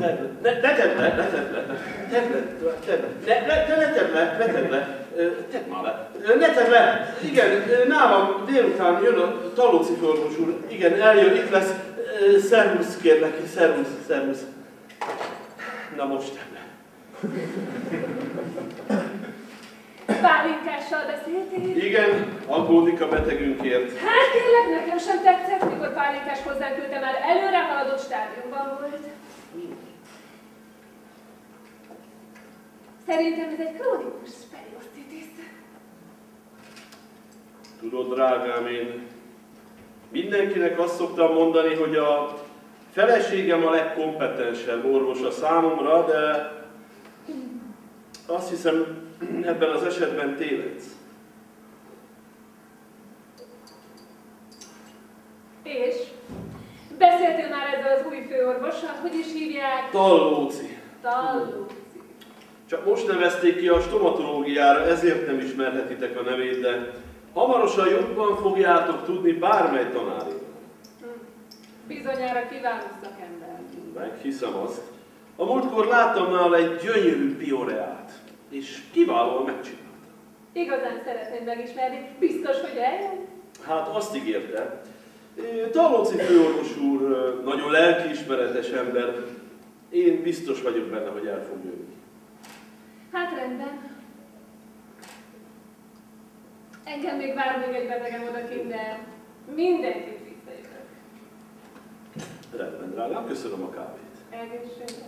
Le, ne, ne tedd le, ne tedd le, tedd le, tedd le, ne, ne, ne, ne tedd le, ne tedd le, már le, ne tedd le, igen, nálam délután jön a Talóci főorvos úr, igen, eljön, itt lesz, szervusz kérlek, szervusz, szervusz. Na most tedd le. Pálinkással beszéltél? Igen, aggódik a betegünkért. Hát kérlek, nekem sem tetszett, mikor pálinkás hozzánk küldte, már előre haladott stádiumban volt. Szerintem ez egy krónikus periosztitis. Tudod, drágám, én mindenkinek azt szoktam mondani, hogy a feleségem a legkompetensebb orvos a számomra, de azt hiszem, ebben az esetben tévedsz. És? Beszéltél már ezzel az új főorvossal, hogy is hívják? Tallóci. Tallóci. Csak most nevezték ki a stomatológiára, ezért nem ismerhetitek a nevét, de hamarosan jobban fogjátok tudni bármely tanári. Bizonyára kiváló szakember. Meghiszem azt. A múltkor láttam nála egy gyönyörű pioreát, és kiválóan megcsinálta. Igazán szeretném megismerni. Biztos, hogy eljön? Hát azt ígérte. Talóci főorvos úr nagyon lelkiismeretes ember. Én biztos vagyok benne, hogy el fog jönni. Hát rendben. Engem még vár még egy betegem odakint, de mindenkit visszajövök. Rendben, drágám, köszönöm a kávét. Egészségre.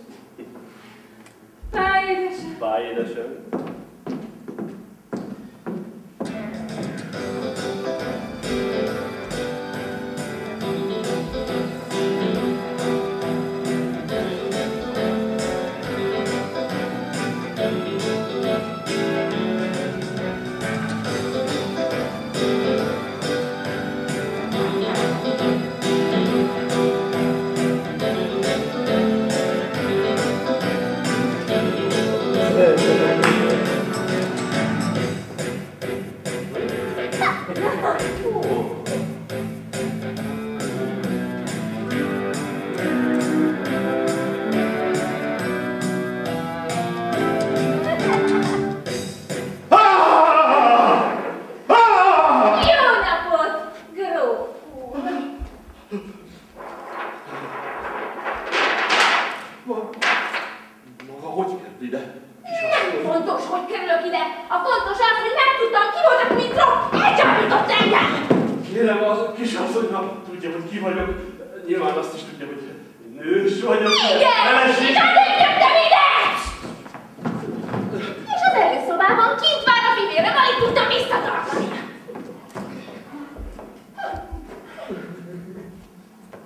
Bye, édesem. Bye, édesem. Ide? Nem fontos, hogy kerülök ide. A fontos az, hogy megtudtam, ki volt a mitro, elcsábított engem! Kérem, az kisasszonynak tudja, hogy ki vagyok. Nyilván azt is tudja, hogy nős vagyok. Igen! feleség. És azért jöttem ide! És az előszobában kint vár a fivérem, alig tudtam visszatartani.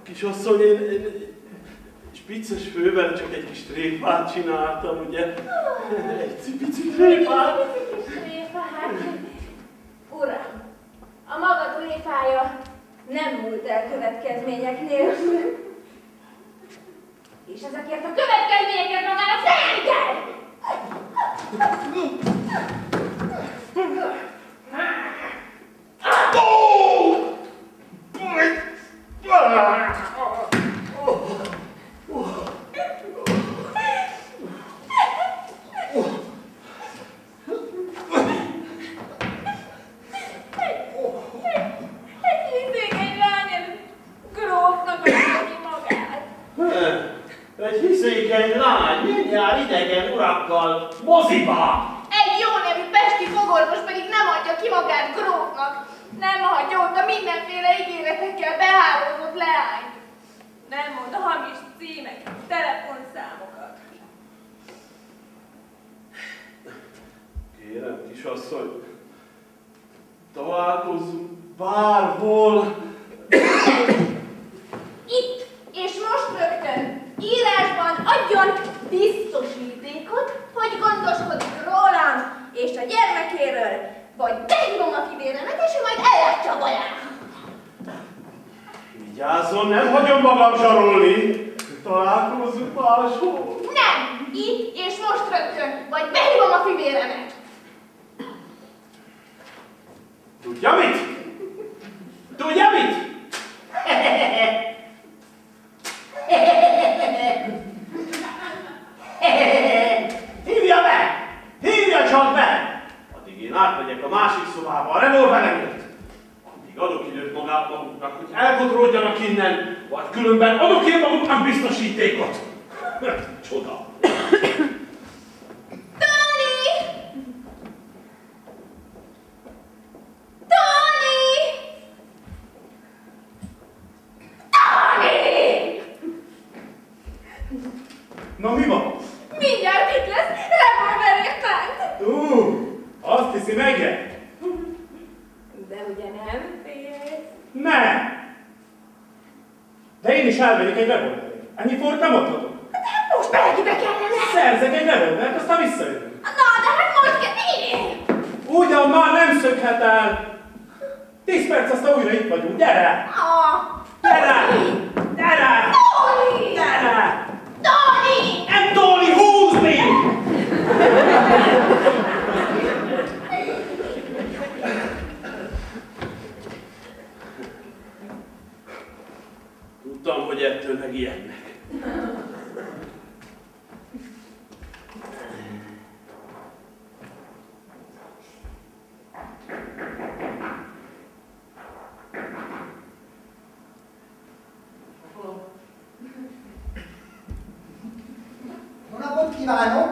Kisasszony, én, én spicces fővel csak egy kis tréfát csináltam, ugye? Egy pici tréfát. Tréfát. Uram, a maga tréfája nem múlt el következmények nélkül. És ezekért a következményeket magára felelni kell! Egy hiszékeny lány előtt grófnak adja ki magát. Egy hiszékeny lány, mindjárt idegen urakkal moziba! Egy jó nevű pesti fogorvos pedig nem adja ki magát grófnak. Nem hagyja ott a mindenféle ígéretekkel behálózott leányt. Nem mond a hamis címeket, telefonszámokat. Kérem, kisasszony, találkozzunk bárhol. Itt és most rögtön írásban adjon biztosítékot, hogy gondoskodik rólam és a gyermekéről vagy behívom a fivéremet, és ő majd ellátja a baját. Vigyázzon, nem hagyom magam zsarolni. Találkozunk máshol. Nem, itt és most rögtön, vagy behívom a fivéremet. Tudja mit? Tudja mit? Hívja be! Hívja csak be! Én átmegyek a másik szobába a revolveremért. Addig adok időt magát maguknak, hogy elkotródjanak innen, vagy különben adok én maguknak biztosítékot. Csoda. Tony! Tony! Tony! Na mi van? Mindjárt itt lesz, revolverért ment. Ú, azt hiszi megye? De ugye nem félsz? Ne! Elvegyek egy revolvert. Ennyi fort nem adhatok. De hát most belekibe kellene. Szerzek egy revolvert, aztán visszajövök. Na, de hát most kell. Ugyan már nem szökhet el. Tíz perc, aztán újra itt vagyunk. Gyere! Ah, Gyere! Gyere! Tony! Gyere! Tony! Nem Tóni, húzni! Tudtam, hogy ettől megijednek. Jó napot kívánok!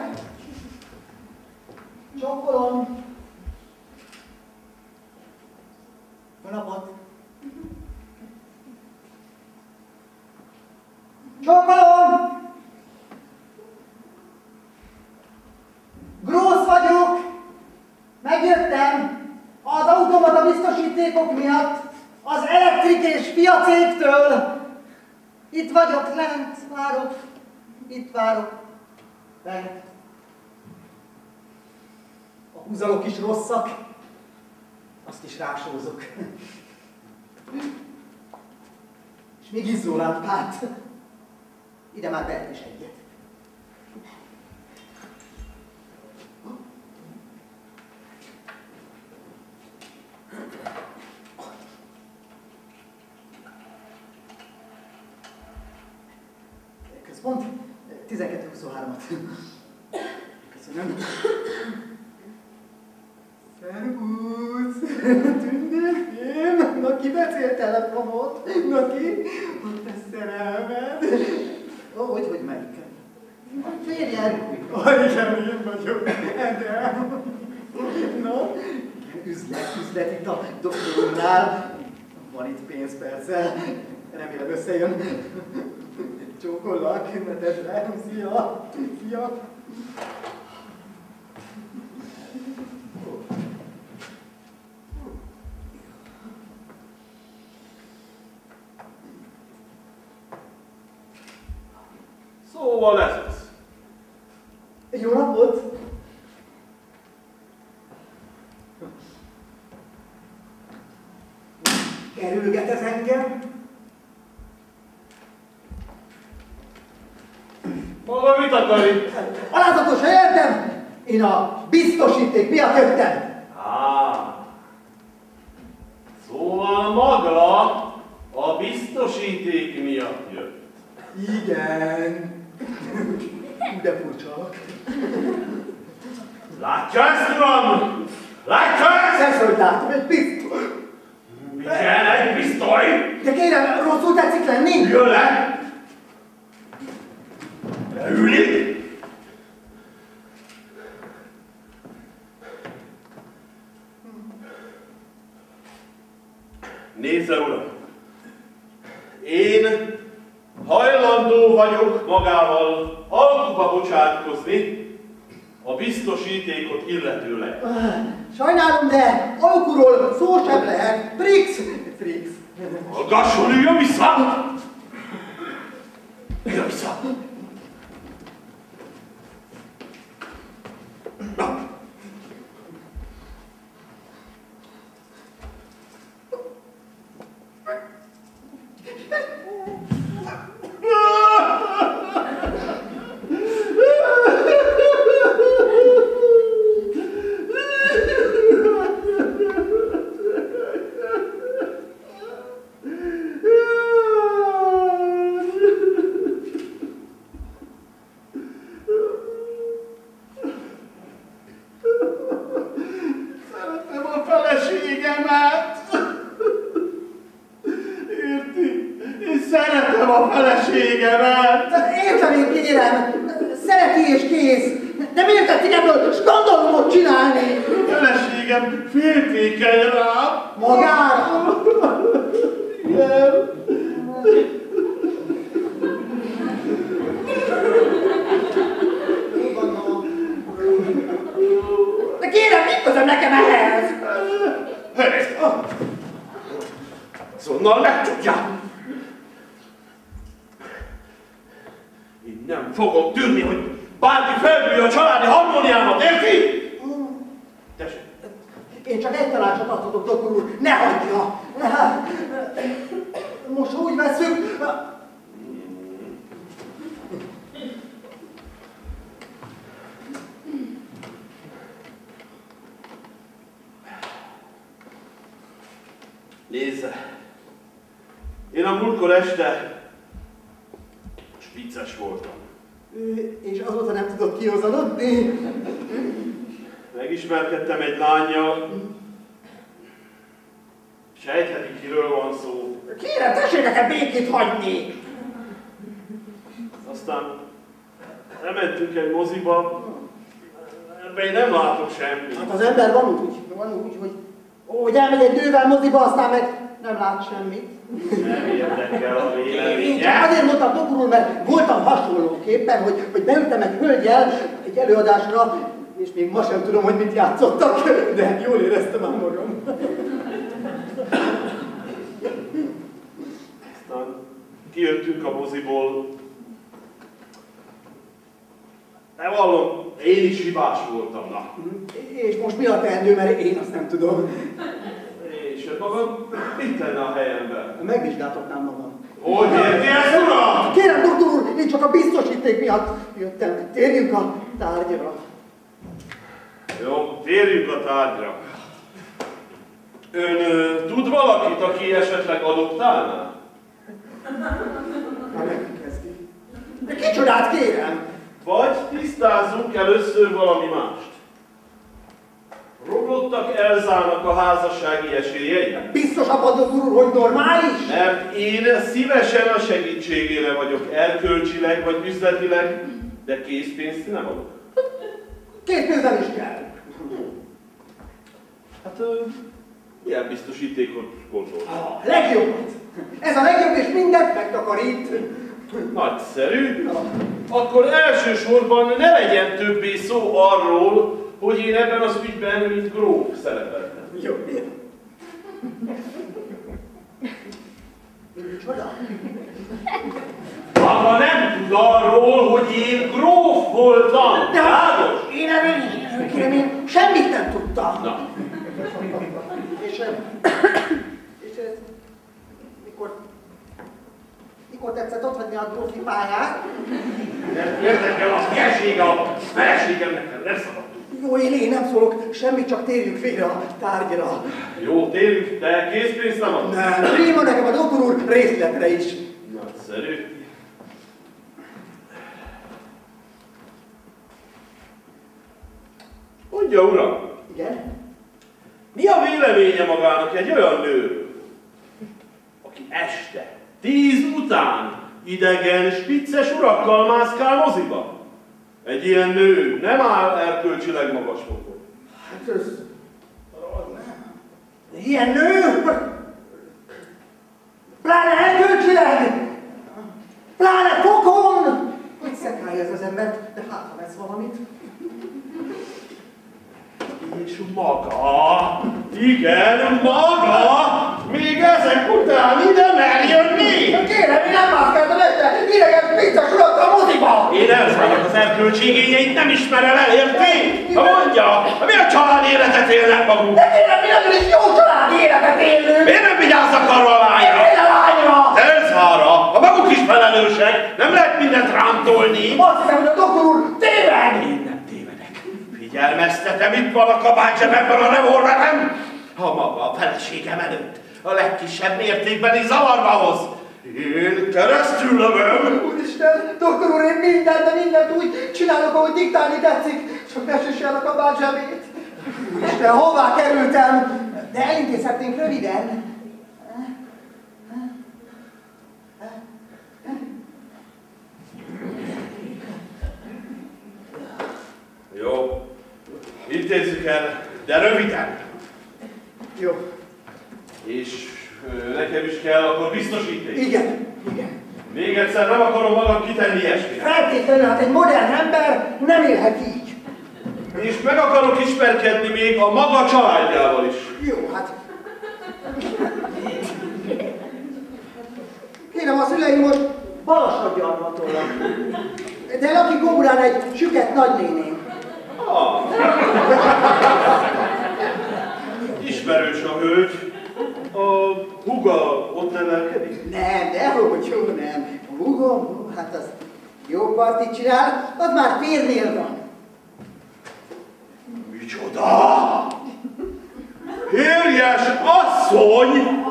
Csókolom! Jó napot! Csókolom! Grósz vagyok! Megjöttem az automata biztosítékok miatt az elektrik és fia cégtől. Itt vagyok, lent várok. Itt várok. Lent. A húzalok is rosszak. Azt is rásózok. És még izzó lámpát. Ide már bent is egyet. Központ 12-23-at. Köszönöm. Szervusz! Tündérfém! Na ki beszél telefonot? Na ki? Ott a szerelmed? Ó, hogy, hogy melyiken? A férjed? Ó, igen, én vagyok. De... Na? Igen, üzlet, üzlet itt a doktorunknál. Van itt pénz persze. Remélem összejön. Csókollak, ne tedd le. Szia! Szia! Szóval ez az. Jó napot! Kerülget ez engem? Maga mit akar itt? Alázatos, ha értem! Én a biztosíték miatt jöttem! Á, szóval maga a biztosíték miatt jött. Igen. De furcsa. Látja ezt, uram? Látja ezt? Ez, hogy látom, egy biztos. Igen, egy pisztoly! De kérem, rosszul tetszik lenni? Jön le! Leülik! Nézze, uram! Én hajlandó vagyok magával alkuba bocsátkozni a biztosítékot illetőleg. Sajnálom, de alkuról szó sem lehet. Trix! Trix. Hallgasson, üljön vissza! Üljön vissza! Na. Feleségemet! Értem én, kérem, szereti és kész. De miért tetszik ebből skandalumot csinálni? Feleségem féltékeny rám! Magára? Igen. De kérem, mit közöm nekem ehhez? Helyes! Azonnal megtudja! Én nem fogom tűrni, hogy bárki felbűjje a családi harmóniámat, érti? Tessék, Én csak egy tanácsot adhatok, doktor úr, ne hagyja! Most úgy veszük, nézze! Én a múltkor este spicces voltam. és azóta nem tudott kihozanodni. Megismerkedtem egy lányjal. Sejtheti, kiről van szó. Kérem, tessék nekem békét hagyni! Aztán elmentünk egy moziba. Ebben én nem látok semmit. Hát az ember van úgy, van úgy, hogy, hogy elmegy egy nővel moziba, aztán meg nem lát semmit. Nem érdekel a Én csak véleménye. azért mondtam doktor úr, mert voltam hasonlóképpen, hogy, hogy beültem egy hölgyel egy előadásra, és még ma sem tudom, hogy mit játszottak, de jól éreztem már magam. Aztán kijöttünk a moziból. Nem vallom, én is hibás voltam, na. És most mi a teendő, mert én azt nem tudom. És hát magam mit tenne a helyemben? Megvizsgáltatnám magam. Hogy érti ezt, uram? Kérem, doktor úr, én csak a biztosíték miatt jöttem. Térjünk a tárgyra. Jó, térjünk a tárgyra. Ön ö, tud valakit, aki esetleg adoptálná? Már megkezdi. De kicsodát kérem! Vagy tisztázzunk először valami mást. Romlottak Elzának a házassági esélyei? Biztos doktor úr, hogy normális? Mert én szívesen a segítségére vagyok, erkölcsileg vagy üzletileg, de készpénzt nem adok. Két pénzem is kell. Hát, milyen biztosítékot gondol? A legjobbat. Ez a legjobb, és mindent megtakarít. Nagyszerű. Akkor elsősorban ne legyen többé szó arról, hogy én ebben az ügyben, mint gróf szerepeltem. Jó. Micsoda? Maga nem tud arról, hogy én gróf voltam. De Világos? én erről, kérem, én semmit nem tudtam. Na, És, és ez, mikor, mikor tetszett ott hagyni a grófi pályát? érdekel a hülyesége, a feleségemnek nem szabad. Jó, én, én nem szólok, semmit, csak térjünk végre a tárgyra. Jó, térjünk, de készpénzt nem adok. Nem, prima nekem a doktor úr részletre is. Nagyszerű. Mondja, uram, Igen? mi a véleménye magának egy olyan nőről, aki este, tíz után idegen, spicces urakkal mászkál moziba? Egy ilyen nő nem áll erkölcsileg magas fokon. Hát ez... Ilyen nő? Pláne elkölcsileg! Pláne fokon! Hogy szekálja ez az embert, de hát ha vesz valamit. És maga, igen, maga, még ezek után ide mer jönni? Kérem, én nem mászkáltam este idegen elszállok az erkölcsi igényeit, nem ismerem el, érti? Ha mondja, mi a család életet élnek maguk? De kérem, mi nagyon is jó családi életet élünk! Miért nem vigyáznak arra a lányra? Én a lányra! Elszára, a maguk is felelősek, nem lehet mindent rám tolni. Azt hiszem, hogy a doktor úr téved! Én nem tévedek. Figyelmeztetem, itt van a kabátzsebemben a revolverem. Ha maga a feleségem előtt a legkisebb mértékben is zavarba hoz. Én keresztül lövöm! Úristen, doktor úr, én mindent, de mindent úgy csinálok, ahogy diktálni tetszik, csak ne süsselnek a bácsebét. Úristen, hová kerültem? De elintézhetnénk röviden. Jó, intézzük el, de röviden. Jó. És nekem is kell akkor biztosíték. Igen. Igen. Még egyszer nem akarom magam kitenni ilyesmire. Feltétlenül, hát egy modern ember nem élhet így. És meg akarok ismerkedni még a maga családjával is. Jó, hát... Kérem, a szüleim most Balassagyarmatolnak. De lakik Kóburán egy süket nagynéném. Ah. Ismerős a hölgy. Huga ott nevelkedik? Nem, de hogy jó nem. A húgom, hát az jó partit csinál, az már férnél van. Micsoda? Hérjes asszony!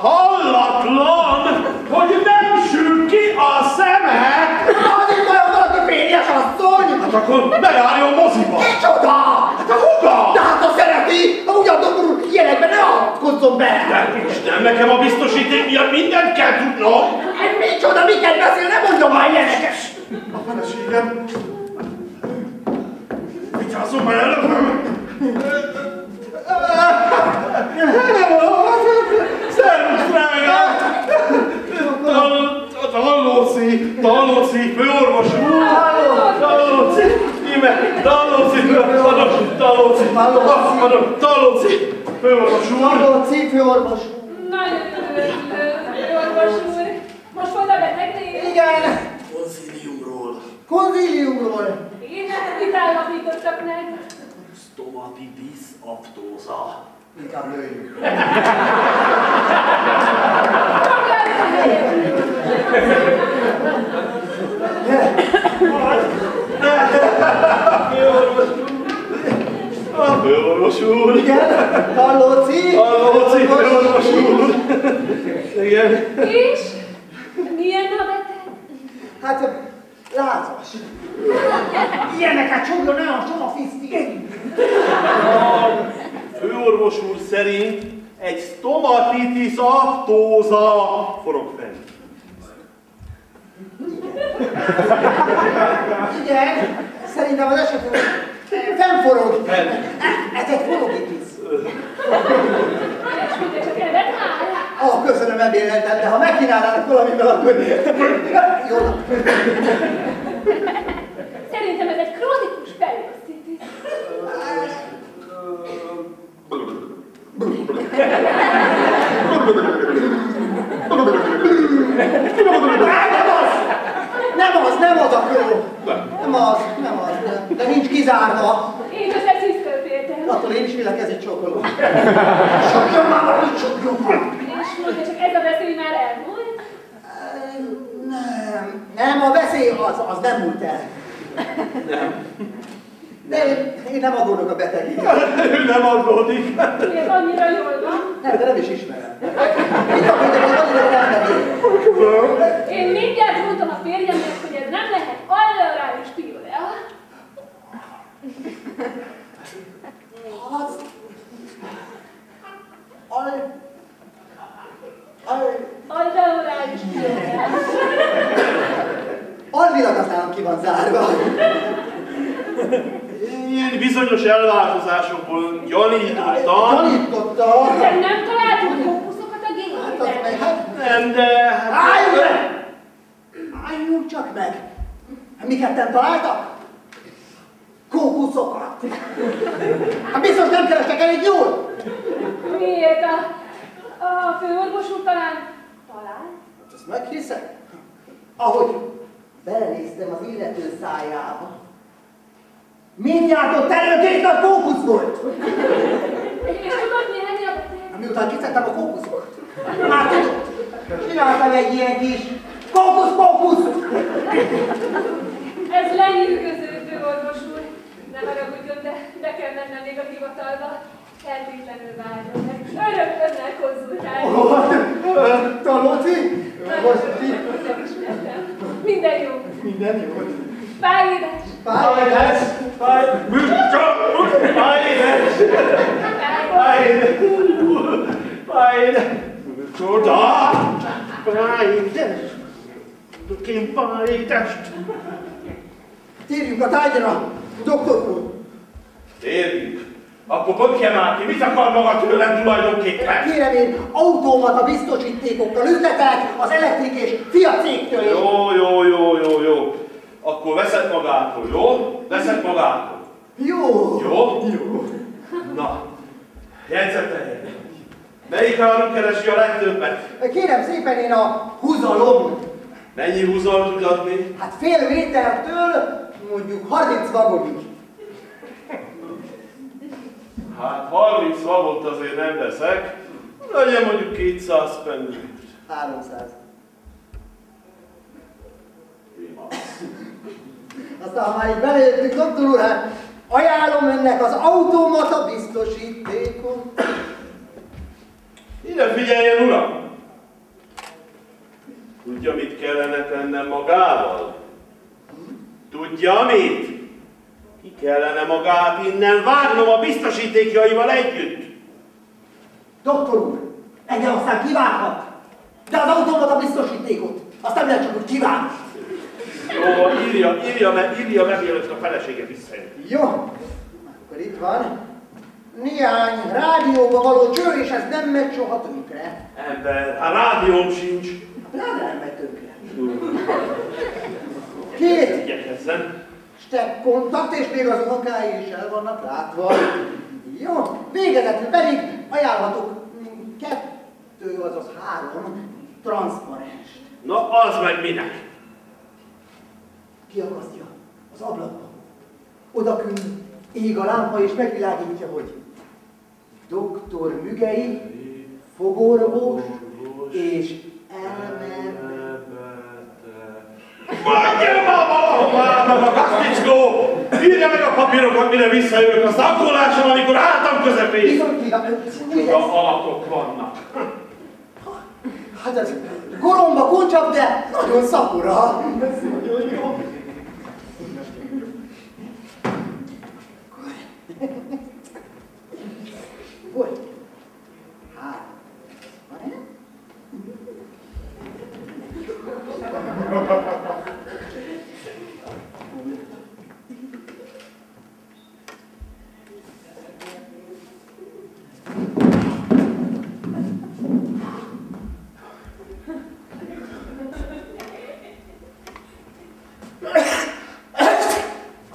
Hallatlan, hogy nem sül ki a szeme! Az itt olyan valaki férjes asszony! Hát akkor bejárjon moziba! Micsoda? Hát a huga! De a domború ilyenekben ne avatkozzon be! De most nem nekem a biztosíték miatt mindent kell tudnom! Hát micsoda, miket beszél, ne mondjon már ilyeneket! A feleségem... Vigyázzon már előbb! Szervusz, drágám! Dallóci, Dallóci, főorvos úr! Dallóci, íme, Dallóci, adok, Dallóci, adok, Dallóci, főorvos úr! Margóci főorvos. Nagyon örülök, orvos úr. Most volt a betegnél? Igen, Konziliumról. konzíliumról. Igen, mit állapítottak meg? Stomatitis aptóza. Inkább lőjünk. A főorvos úr! Igen, Hallóci. Dallóci, főorvos úr! Igen. És? Milyen a beteg? Hát, lázas. Ilyeneket csomó, nagyon csomó fiszti. Főorvos úr szerint egy stomatitis aptóza forog fenn. Igen, szerintem az eset fennforog. Fenn. Ez egy forogitis. És mit csak ebben köszönöm ebédeltet, de ha megkínálnának valamivel, akkor... Jó. Szerintem ez egy krónikus perioszitis. Nem az, nem az a kő. Nem az, nem az, de, de nincs kizárva. Én össze Sziszkölféltem. Attól én is világezét csókolom. Sokjon már valamit, sokjon már! És mondja, csak ez a veszély már elmúlt? Nem, az, az nem múlt el. Nem. De én, én nem aggódok a betegig. Ő nem aggódik. Miért annyira jól van? Nem, de nem is ismerem. Mit aggódok, hogy annyira nem mennék? Én mindjárt mondtam a férjemnek, hogy ez nem lehet alleorális pílulea. Az... Al... Al... Alleorális pílulea. Alvilag az nálam ki van zárva. Ilyen bizonyos elváltozásokból gyanítottam. Tanítottam. De nem találtuk kókuszokat a Hát az meg, génjében. hát... Nem, de... hát- Álljunk meg! Álljunk csak meg! Mi ketten találtak? Kókuszokat! Hát biztos nem kerestek elég jól! Miért a, a főorvos úr talán talán? Hát ezt meghiszek? Ahogy belenéztem az illető szájába, mindjárt ott elő két nagy kókusz volt! És tudod a beteg? Hát Miután kiszedtem a kókuszokat, már tudod, csináltam egy ilyen kis kókusz-kókusz! Ez lenyűgöző, főorvos úr. Nem haragudjon, de be kell mennem még a hivatalba. Feltétlenül vágyom. Örök önnel konzultálni. Talóci? Most jó. minden jó. Fájdás. Fájdás! Fájdás! Fájdás. Fájdás! Csoda! Fájdás! Én fájdást! Térjünk a tárgyra, doktor úr! Érjük. Akkor bökje már ki, mit akar maga tőlem tulajdonképpen? Kérem én, automata biztosítékokkal üzletelek az elektrik és fia cégtől. Jó, jó, jó, jó, jó. Akkor veszed magától, jó? Veszed magától. Jó. Jó? Jó. Na, jegyzeteljék. Melyik áru keresi a legtöbbet? Kérem szépen én a húzalom. Mennyi húzal tud adni? Hát fél métertől mondjuk 30 vagonig. Hát 30 vavot azért nem veszek. Legyen mondjuk 200 pennit. 300. Aztán ha már így belejöttünk, doktor úr, hát ajánlom önnek az automata biztosítékot. Ide figyeljen, uram! Tudja, mit kellene tennem magával? Tudja, mit? Ki kellene magát innen vágnom a biztosítékjaival együtt? Doktor úr, engem aztán kivághat, de az automata biztosítékot, azt nem lehet csak úgy kivágni. Jó, írja, írja meg, írja meg, mielőtt a felesége visszajön. Jó, akkor itt van. Néhány rádióba való cső, és ez nem megy soha tönkre. Ember, hát rádióm sincs. Rád nem megy tönkre. Két Igyekezzen. Step kontakt, és még az unokái is el vannak látva. Jó, végezetül pedig ajánlhatok kettő, azaz három transzparens. Na, az meg minek? Kiakasztja az ablakba. Oda küld, ég a lámpa, és megvilágítja, hogy doktor Mügei, fogorvos és elme... Mondja maga, már maga, Kaszticskó! Írja meg a papírokat, mire visszajövök, azt akkor lássam, amikor álltam közepén. Fiam, Csuda alakok vannak. Hát ez goromba koncsabb, de nagyon szakura. Ez nagyon jó. Hogy? Hát. Van-e?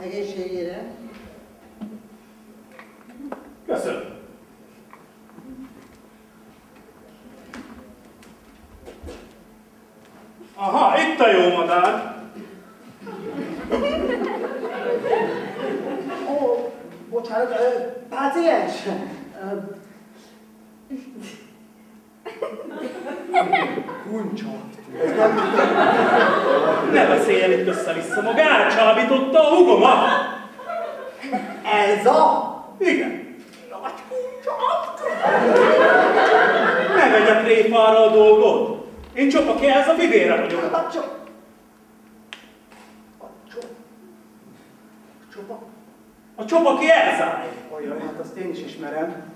Egészségére. Köszönöm. Aha, itt a jó madár. Ó, bocsánat, ö, páciens? Ö, Kuncsa. Ez nem Ne beszéljen itt össze-vissza, maga elcsábította a hugomat! Ez a Igen. nagy kuncsa. Ne vegye tréfára a dolgot. Én csopa ez a fivére vagyok. A csopa. A csopa. Csopa. A csopa ki elzáj. Olyan, hát azt én is ismerem.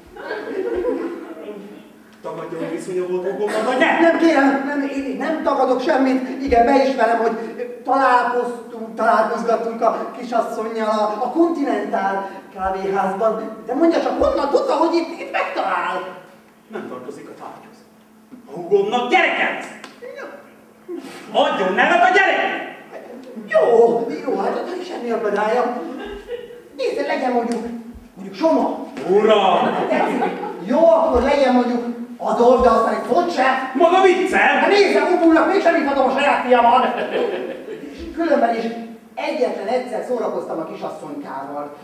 Tagadjon viszonyom volt hugommal, vagy ne? Nem kérem, nem, én nem tagadok semmit. Igen, beismerem, hogy találkoztunk, találkozgattunk a kisasszonynal a, a Continental kávéházban. De mondja csak, honnan tudta, hogy itt, itt megtalál? Nem tartozik a tárgyhoz. A hugomnak gyereke lesz. Adjon nevet a gyerek! Jó, jó, hát ott semmi akadálya. Nézd, legyen mondjuk, mondjuk Soma. Uram! Jó, akkor legyen mondjuk Adolf, de aztán egy fot se. Maga viccel! Hát nézze, upulnak, mégsem itt a saját fiamat. Különben is egyetlen egyszer szórakoztam a kisasszonykával.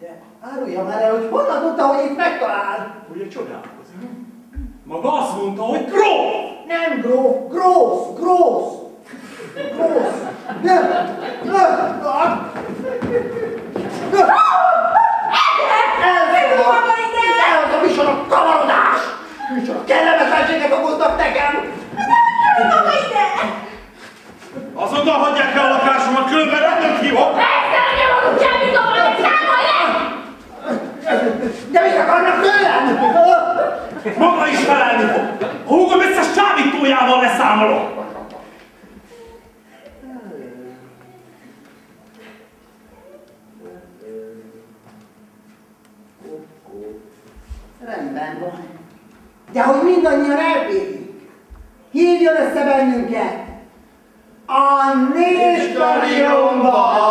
De árulja már el, hogy honnan tudta, hogy itt megtalál. Ugye csodálkozik? Maga azt mondta, hogy gróf! Nem gróf, grósz, grósz. Grósz. Nem, nem, nem. Elszólal! Ez a micsoda kavarodás! Micsoda kellemetlenséget okoznak nekem! Maga ide! Azonnal hagyják el a lakásomat, különben rendőrt hívok. Persze, hogy nem adok semmit, ahol számol le! De mit akarnak tőlem? Maga is felelni fog! A hugom összes csábítójával leszámolok! Rendben van. De hogy mindannyian elbírjuk, hívjon össze bennünket. A Népstadionba!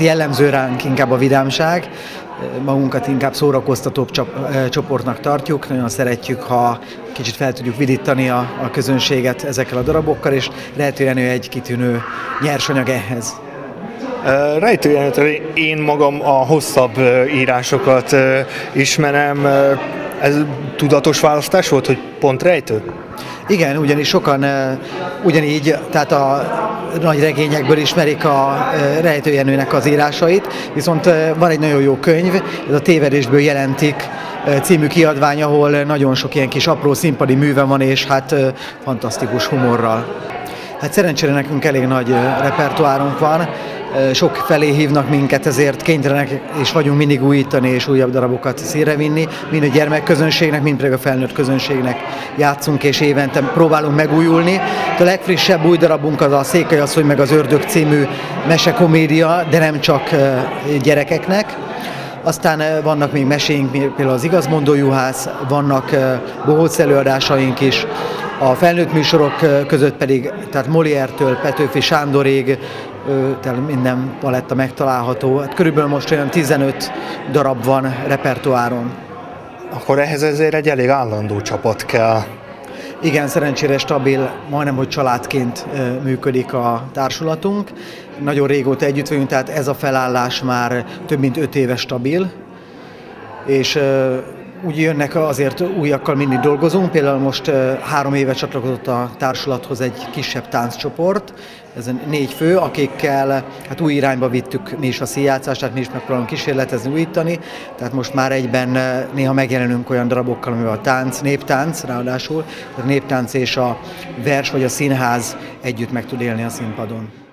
Jellemző ránk inkább a vidámság, magunkat inkább szórakoztatóbb csop- csoportnak tartjuk, nagyon szeretjük, ha kicsit fel tudjuk vidítani a, a közönséget ezekkel a darabokkal, és lehetően egy kitűnő nyersanyag ehhez. Rejtőjelentől én magam a hosszabb írásokat ismerem. Ez tudatos választás volt, hogy pont rejtő? Igen, ugyanis sokan ugyanígy, tehát a nagy regényekből ismerik a rejtőjenőnek az írásait, viszont van egy nagyon jó könyv, ez a Tévedésből jelentik című kiadvány, ahol nagyon sok ilyen kis apró színpadi műve van, és hát fantasztikus humorral. Hát szerencsére nekünk elég nagy repertoárunk van, sok felé hívnak minket, ezért kénytelenek és vagyunk mindig újítani és újabb darabokat színre vinni, mind a gyermekközönségnek, mind pedig a felnőtt közönségnek játszunk és évente próbálunk megújulni. A legfrissebb új darabunk az a Székely asszony meg az Ördög című mesekomédia, de nem csak gyerekeknek. Aztán vannak még meséink, például az Igazmondó Juhász, vannak bohóc előadásaink is, a felnőtt műsorok között pedig, tehát Molière-től Petőfi Sándorig, tehát minden paletta megtalálható. Hát körülbelül most olyan 15 darab van repertoáron. Akkor ehhez ezért egy elég állandó csapat kell. Igen, szerencsére stabil, majdnem, hogy családként működik a társulatunk. Nagyon régóta együtt vagyunk, tehát ez a felállás már több mint öt éve stabil, és úgy jönnek azért újakkal mindig dolgozunk, például most három éve csatlakozott a társulathoz egy kisebb tánccsoport, ez négy fő, akikkel hát új irányba vittük mi is a színjátszást, tehát mi is megpróbálunk kísérletezni, újítani, tehát most már egyben néha megjelenünk olyan darabokkal, amivel a tánc, néptánc ráadásul, a néptánc és a vers vagy a színház együtt meg tud élni a színpadon.